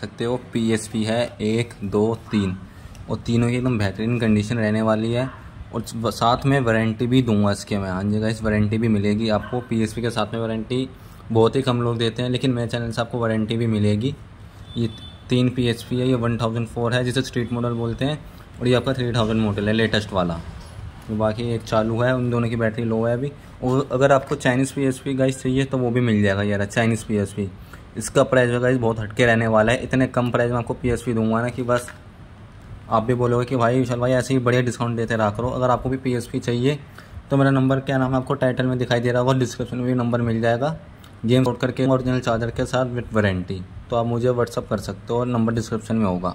सकते हो। पी है एक, दो, तीन। और तीनों की एकदम बेहतरीन कंडीशन रहने वाली है। और साथ में वारंटी भी दूँगा इसके मैं। हाँ जी इस वारंटी भी मिलेगी आपको। पी के साथ में वारंटी बहुत ही कम लोग देते हैं, लेकिन मेरे चैनल से आपको वारंटी भी मिलेगी। ये तीन पी है, ये वन थाउज़ेंड फोर है, जिसे स्ट्रीट मॉडल बोलते हैं, और ये आपका थ्री थाउज़ेंड मॉडल है लेटेस्ट वाला। बाकी एक चालू है, उन दोनों की बैटरी लो है अभी। और अगर आपको Chinese P S P guys चाहिए तो वो भी मिल जाएगा यार चाइनीज़ पी एस पी इसका प्राइस वगैरह बहुत हटके रहने वाला है। इतने कम प्राइस में आपको पी एस दूँगा ना कि बस आप भी बोलोगे कि भाई विशाल भाई ऐसे ही बढ़िया डिस्काउंट देते रहा करो। अगर आपको भी पी एस पी चाहिए तो मेरा नंबर क्या नाम है आपको टाइटल में दिखाई दे रहा होगा। डिस्क्रिप्शन में भी नंबर मिल जाएगा। गेम कोड करके ओरिजिनल चार्जर के साथ विथ वारंटी तो आप मुझे व्हाट्सअप कर सकते हो और नंबर डिस्क्रिप्शन में होगा।